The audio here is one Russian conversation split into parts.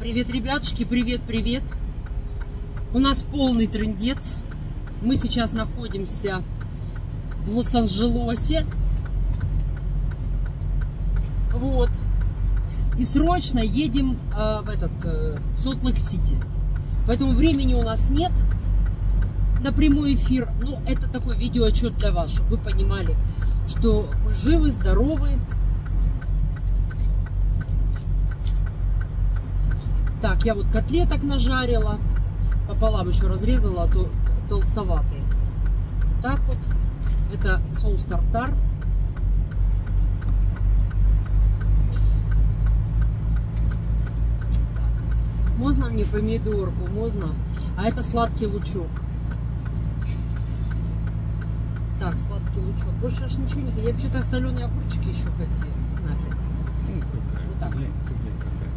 Привет, ребятушки, привет, привет. У нас полный трендец. Мы сейчас находимся в Лос-Анджелесе. Вот. И срочно едем э, в этот э, в Солт-Лейк-Сити. Поэтому времени у нас нет на прямой эфир. Ну, это такой видеоотчет для вас, чтобы вы понимали, что мы живы, здоровы. Так, я вот котлеток нажарила, пополам еще разрезала, а то толстоватые. Так вот, это соус тартар. Можно мне помидорку? Можно? А это сладкий лучок. Так, сладкий лучок. Больше аж ничего не хотел. Я вообще-то соленые огурчики еще хотела. Нафиг. Ну, Вот так. блин, ты, блин, какая.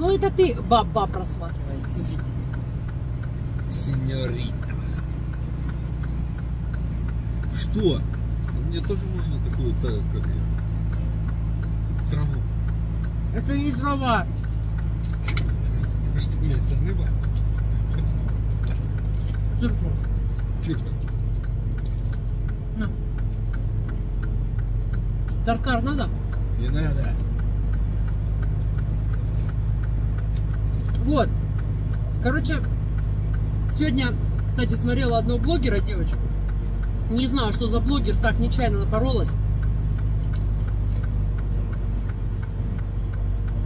Ну это ты, баба, просматривай. Смотрите. Сеньорита. Что? А Мне тоже можно такую, та- как ее, траву. Это не трава. Что мне это рыба? Держу. Чё? На. Тартар надо? Не надо. Вот. Короче, сегодня, кстати, смотрела одного блогера, девочку. Не знаю, что за блогер, так нечаянно напоролась.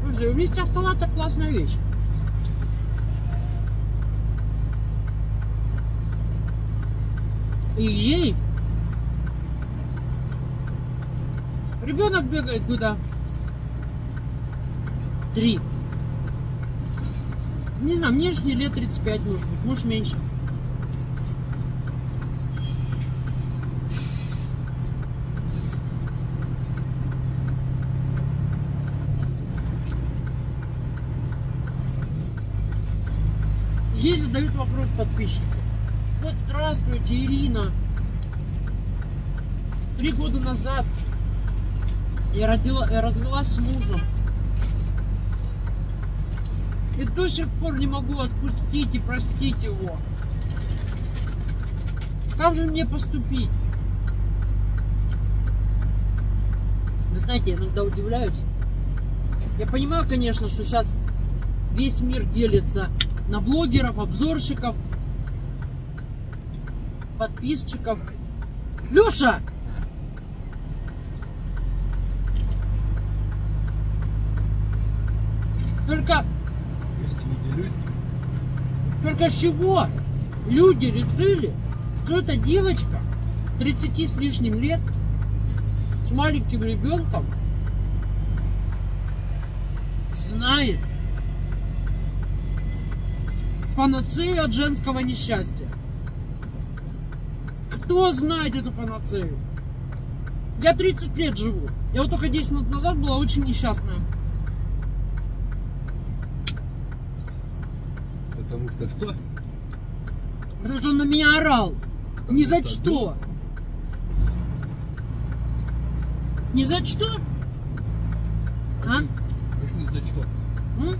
Слушай, у листья салата классная вещь. И ей ребенок бегает куда? Три. Не знаю, мне лет 35, может быть, может меньше. Ей задают вопрос подписчики. Вот здравствуйте, Ирина. Три года назад я, родила, я развелась с мужем. И до сих пор не могу отпустить и простить его. Как же мне поступить? Вы знаете, я иногда удивляюсь. Я понимаю, конечно, что сейчас весь мир делится на блогеров, обзорщиков, подписчиков. Леша! Только. Только с чего люди решили, что эта девочка 30 с лишним лет с маленьким ребенком знает панацею от женского несчастья? Кто знает эту панацею? Я 30 лет живу. Я вот только 10 минут назад была очень несчастная. Потому что что? Потому что он на меня орал. Ни за что что. Ни за что? А? Ни за что. М.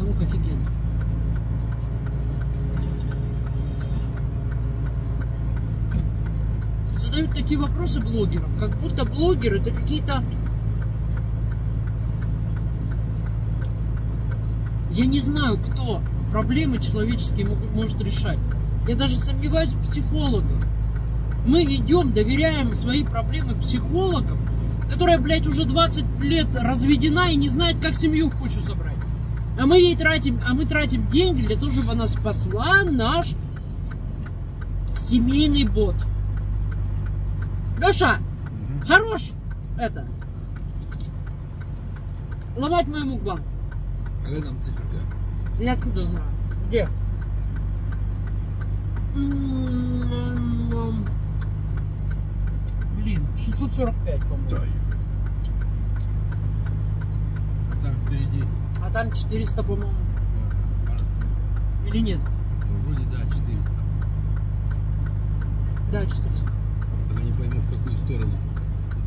А ну-ка, офигенно. Задают такие вопросы блогерам, как будто блогеры это какие-то... Я не знаю, кто проблемы человеческие может решать. Я даже сомневаюсь в психологах. Мы идем, доверяем свои проблемы психологам, которая, блядь, уже 20 лет разведена и не знает, как семью в кучу собрать. А мы ей тратим, а мы тратим деньги для того, чтобы она спасла наш семейный бот. Леша, Мгм. хорош это. Ломать мою мукбан. Там циферка? Я откуда знаю? Где? Блин, 645, по-моему. Дай. А там впереди. А там 400, по-моему. Или нет? Ну, вроде да, 400. Да, 400. Только не пойму, в какую сторону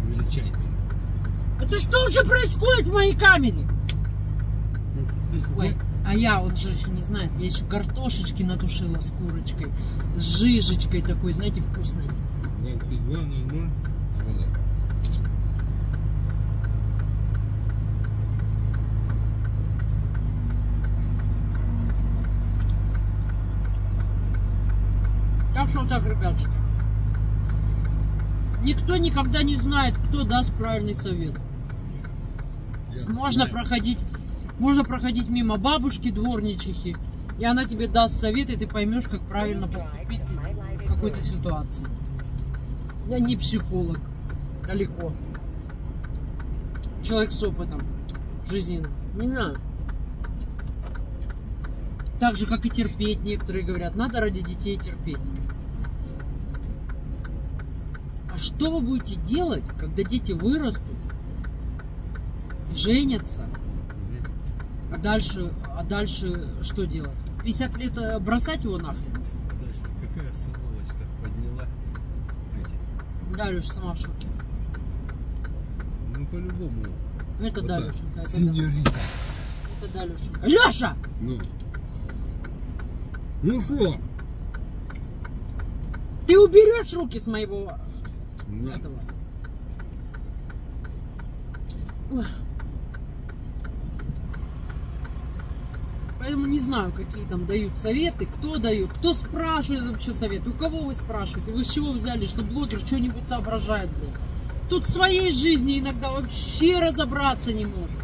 увеличается. Это что уже происходит в моей камере? Ой, а я, он же еще не знает, я еще картошечки натушила с курочкой, с жижечкой такой, знаете, вкусной. 22, 00. Вот так. Так что так, ребятушки. Никто никогда не знает, кто даст правильный совет. Я Можно знаю. проходить, можно проходить мимо бабушки, дворничихи, и она тебе даст совет, и ты поймешь, как правильно поступить в какой-то ситуации. Я не психолог, далеко. Человек с опытом жизненным. Не знаю. Так же, как и терпеть, некоторые говорят, надо ради детей терпеть. А что вы будете делать, когда дети вырастут, женятся, а дальше, а дальше что делать? В 50 лет э, бросать его нахрен? Дальше какая сволочь так подняла эти. Дарюш сама в шоке. Ну по-любому. Это Вот Дарюшенька, это, Да- Синьорита. это Дарюшенька. Леша! Ну. Ну что? Ты уберешь руки с моего Ой. Поэтому не знаю, какие там дают советы, кто дает, кто спрашивает вообще советы, у кого вы спрашиваете, вы с чего взяли, что блогер что-нибудь соображает, блин. Тут в своей жизни иногда вообще разобраться не может.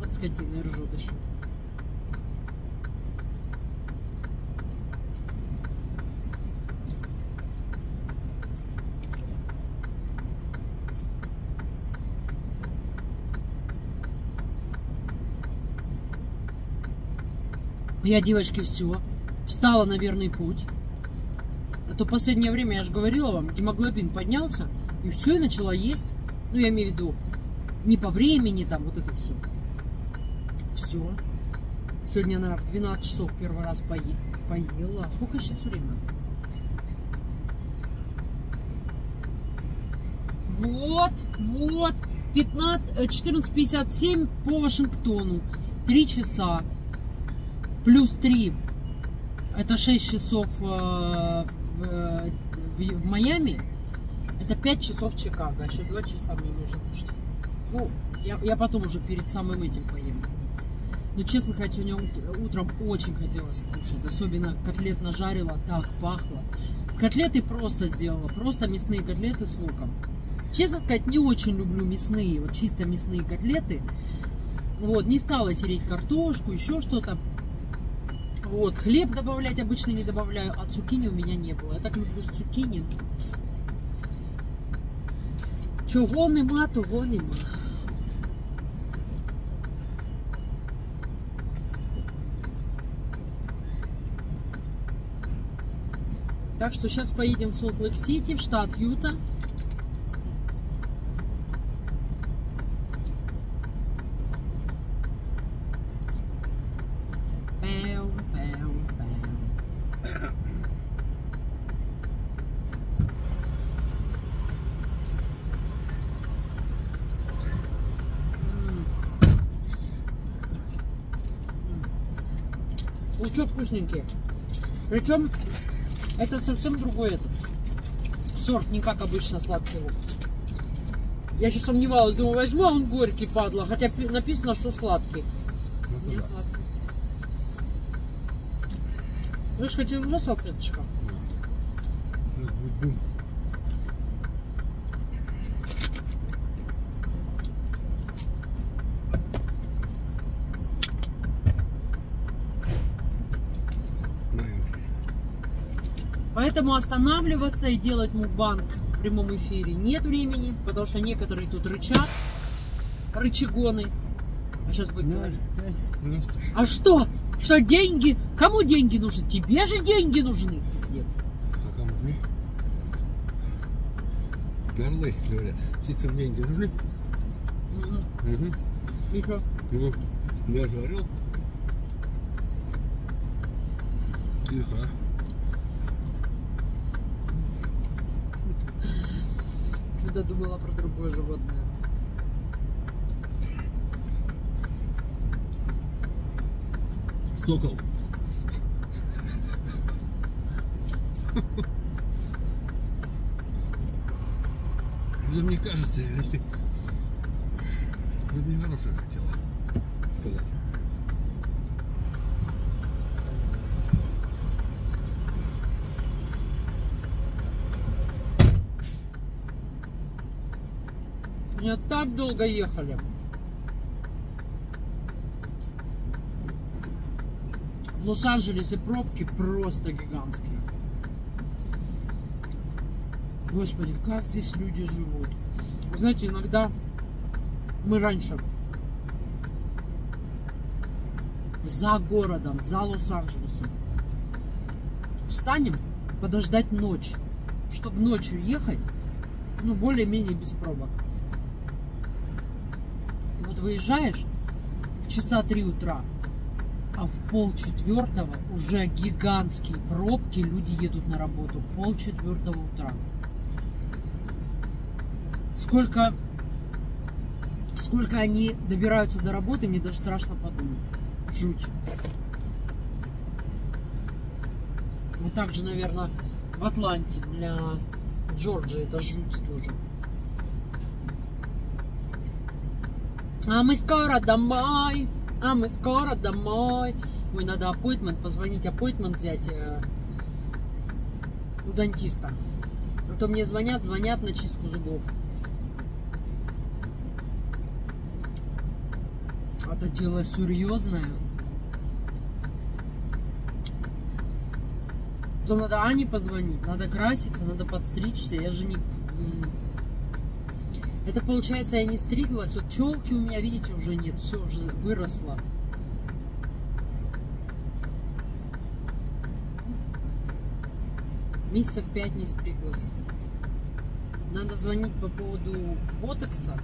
Вот скотина ржет еще. Я, девочки, все. Встала на верный путь. А то последнее время, я же говорила вам, гемоглобин поднялся, и все, и начала есть. Ну, я имею в виду, не по времени там, вот это все. Все. Сегодня, наверное, в 12 часов первый раз пое- поела. А Сколько сейчас время? Вот, вот. 15, э, 14.57 по Вашингтону. Три часа. Плюс 3. Это 6 часов э, в, э, в- в Майами. Это 5 часов Чикаго. Еще 2 часа мне нужно кушать. Ну, я, я потом уже перед самым этим поем. Но, честно сказать, сегодня ут- утром очень хотелось кушать. Особенно котлет нажарила, так пахло. Котлеты просто сделала. Просто мясные котлеты с луком. Честно сказать, не очень люблю мясные, вот чисто мясные котлеты. Вот, не стала тереть картошку, еще что-то. Вот, хлеб добавлять обычно не добавляю, а цукини у меня не было. Я так люблю цукини. Чого нема, того нема. Так что сейчас поедем в Солт-Лейк-Сити, в штат Юта. Пэу, пэу, пэу. М. М. Лучок вкусненький. Причем это совсем другой этот сорт, не как обычно сладкий лук. Я еще сомневалась, думаю, возьму, а он горький, падла. Хотя пи- написано, что сладкий. Ну, Не туда. сладкий. Вы же хотели уже салфеточка? Сейчас Поэтому останавливаться и делать мукбанг в прямом эфире нет времени, потому что некоторые тут рычат, рычагоны. А сейчас будет говорить. А что? Что деньги? Кому деньги нужны? Тебе же деньги нужны, пиздец. А кому мне? Орлы, говорят, птицам деньги нужны? Мгм. Угу. И чё? Ну, я же орел. Тихо. Когда думала про другое животное. Сокол. Это мне кажется, или ты... Ты мне хорошее хотела сказать. Меня так долго ехали. В Лос-Анджелесе пробки просто гигантские. Господи, как здесь люди живут. Знаете, иногда мы раньше за городом, за Лос-Анджелесом встанем подождать ночь, чтобы ночью ехать, ну, более-менее без пробок. Выезжаешь в часа три утра, а в пол четвертого уже гигантские пробки, люди едут на работу. Пол четвертого утра. Сколько, сколько они добираются до работы, мне даже страшно подумать. Жуть. Вот так же, наверное, в Атланте, для Джорджии это жуть тоже. А мы скоро домой, а мы скоро домой. Ой, надо аппойтмент, позвонить, аппойтмент взять э, у дантиста. А то мне звонят, звонят на чистку зубов. Это дело серьезное. Потом надо Ане позвонить, надо краситься, надо подстричься. Я же не... Это получается, я не стриглась. Вот челки у меня, видите, уже нет. Все уже выросло. Месяцев пять не стриглась. Надо звонить по поводу ботокса.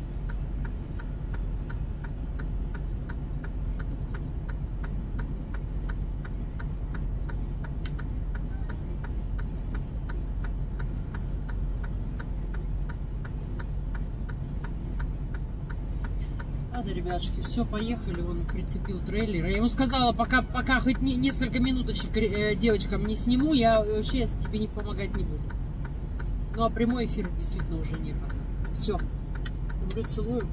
Ладно, ребятушки, все, поехали. Он прицепил трейлер. Я ему сказала, пока, пока хоть не, несколько минуточек э, девочкам не сниму, я вообще тебе не помогать не буду. Ну, а прямой эфир действительно уже некогда. Все. Люблю, целую.